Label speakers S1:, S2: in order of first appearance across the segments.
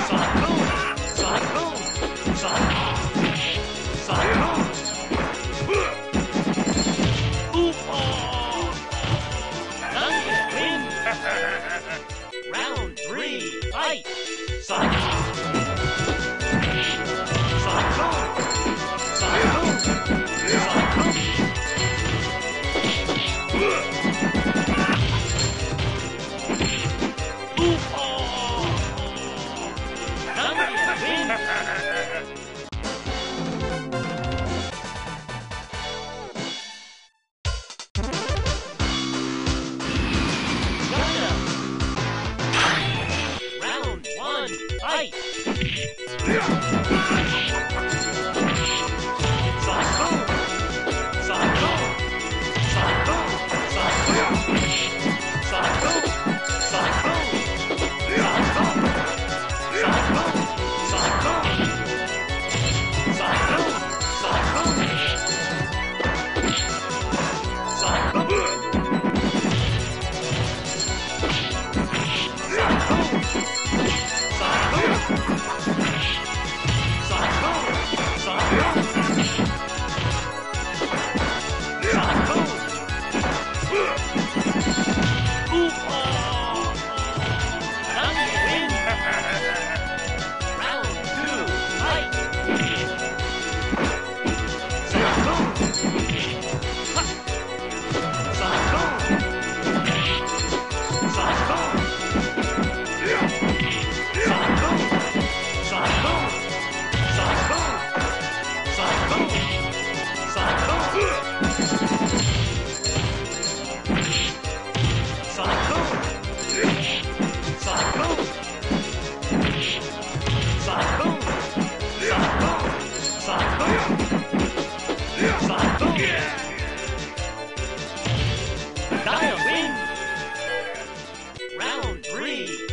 S1: Sonic.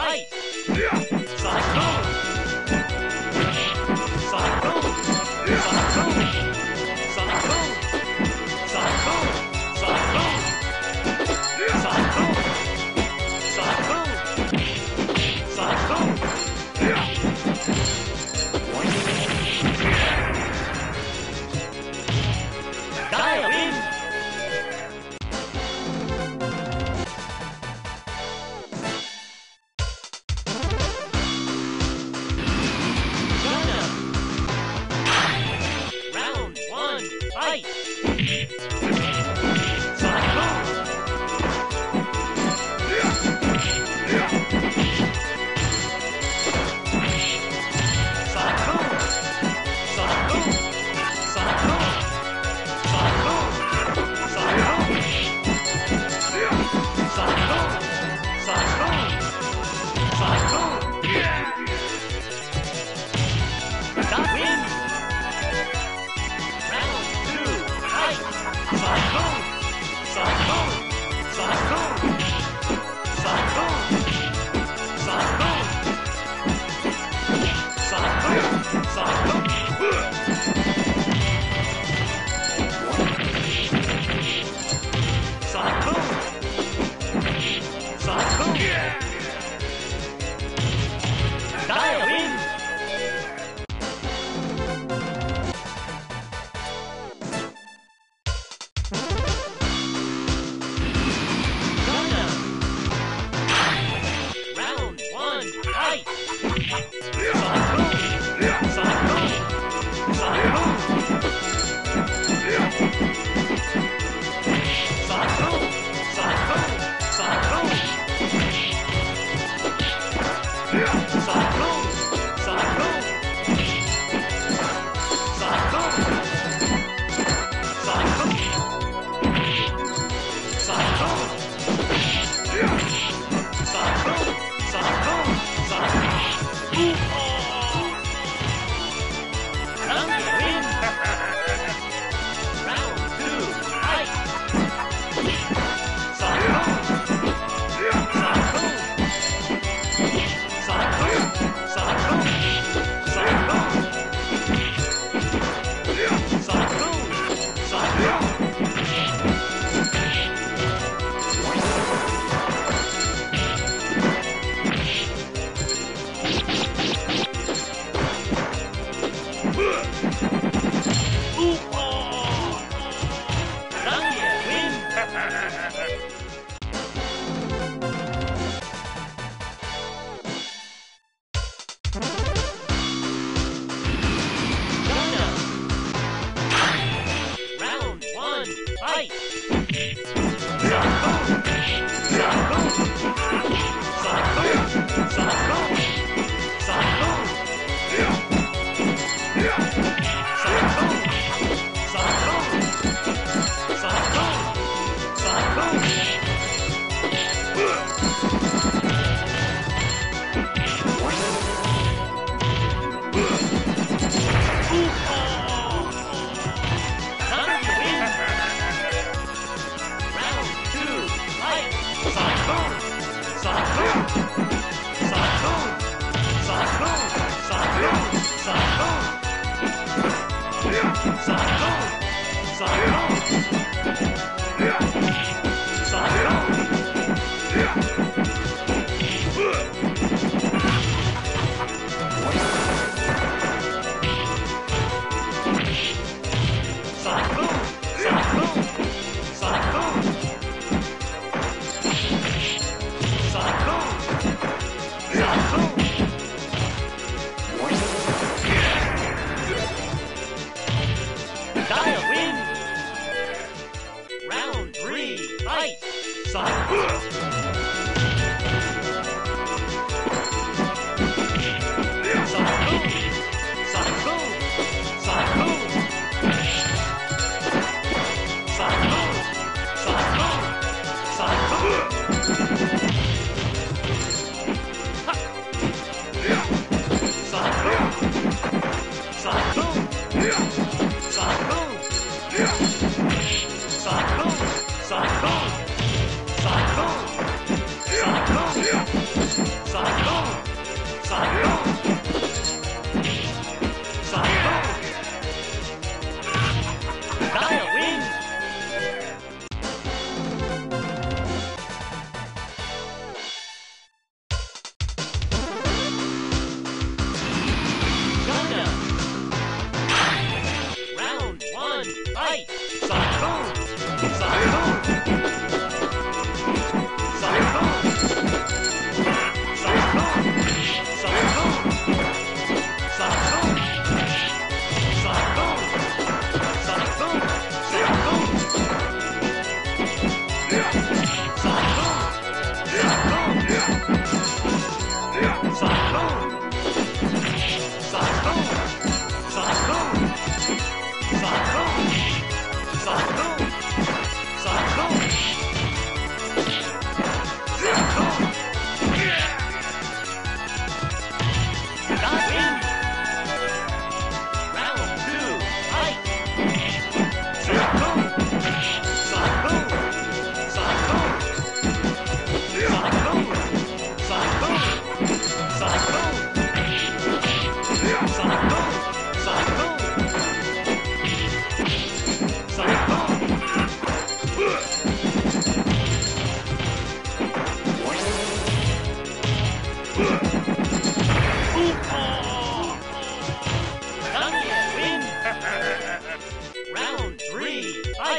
S1: right. right. Boom! Sonic Boom! うわ！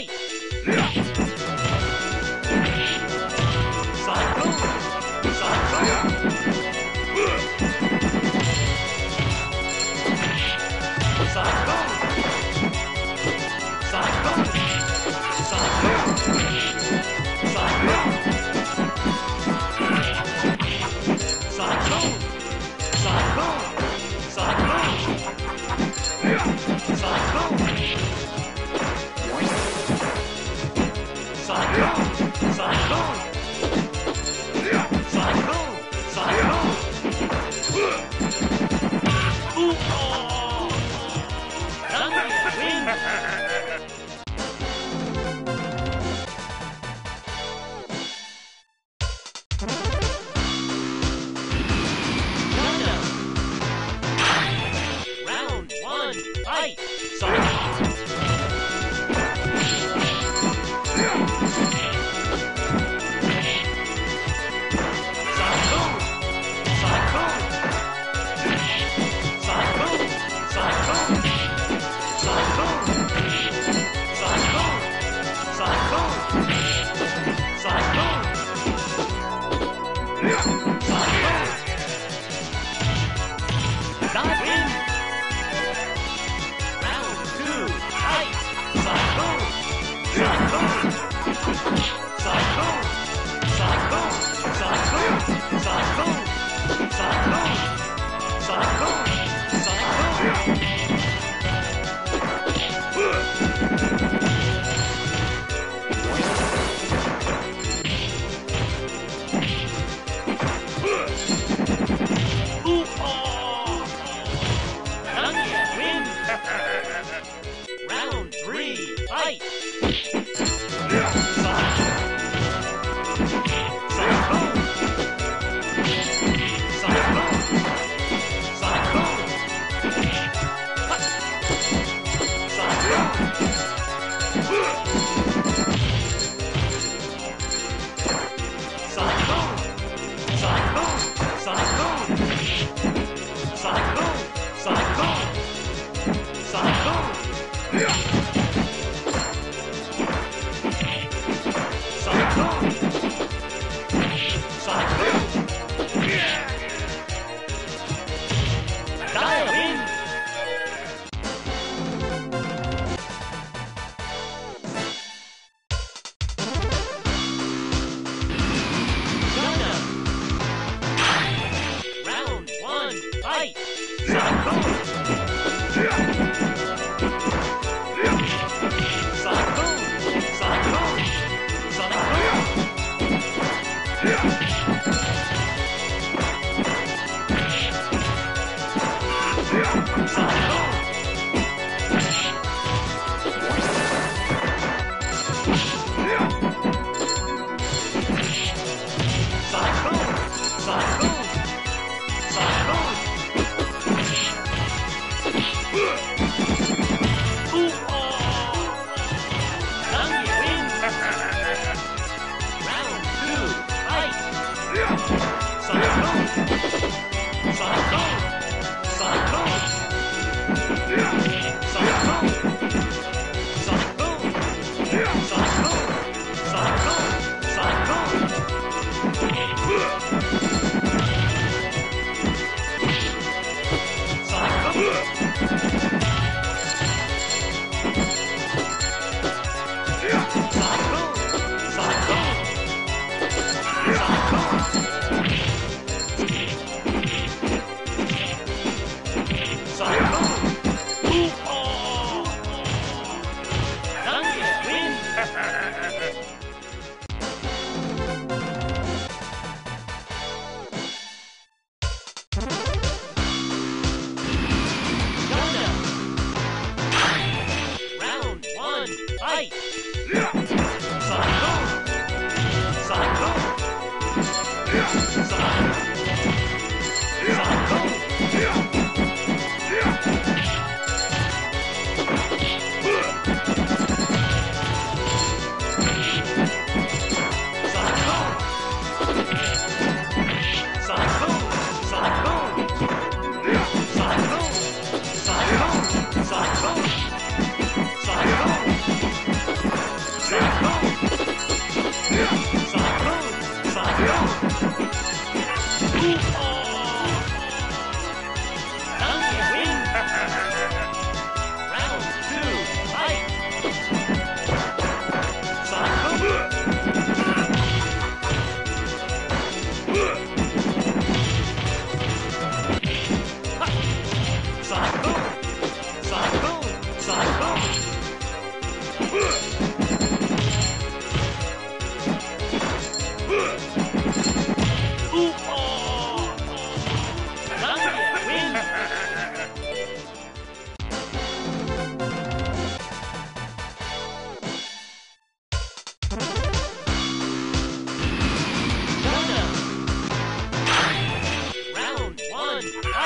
S1: Side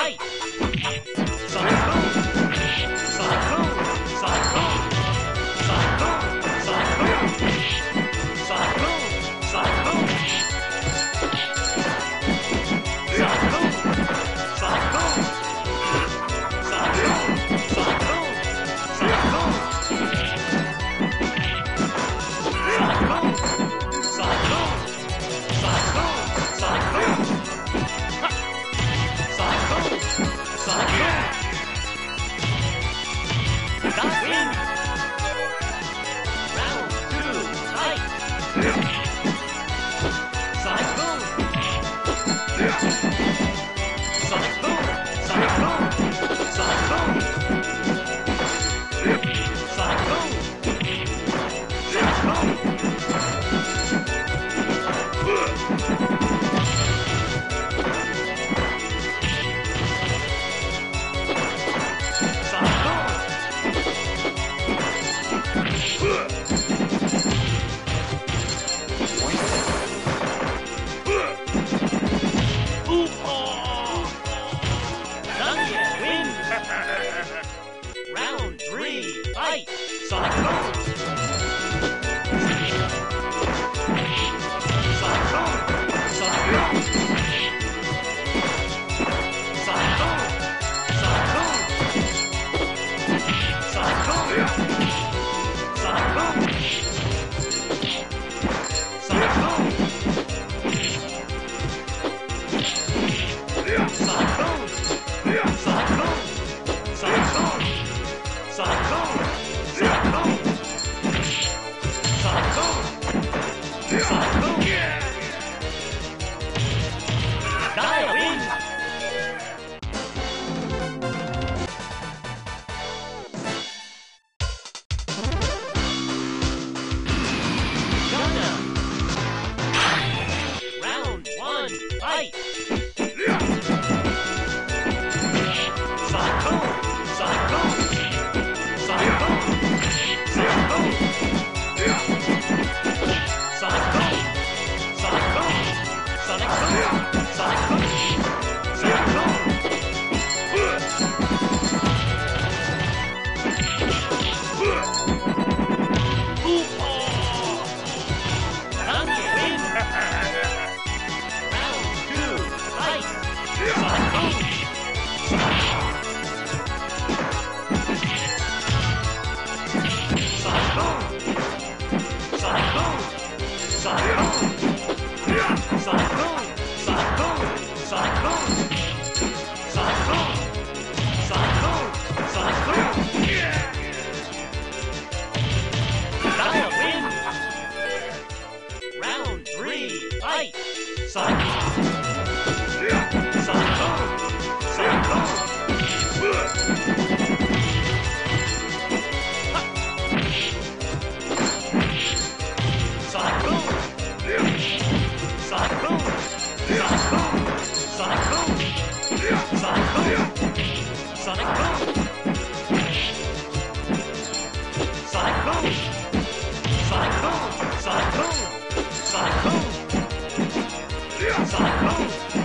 S1: Bye. Sonic 小